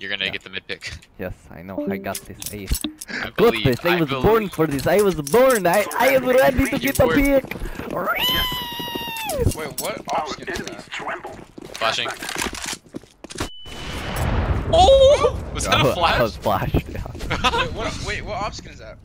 You're gonna Yeah. get the mid pick. Yes, I know. I got this. I I got believe. this. I I was believe. born for this. I was born. I I am ready to get the were- pick. Wait, what Our enemies that? Flashing. Oh! Was that Oh, a flash? That was flashed. Yeah. Wait, what, wait, what option is that?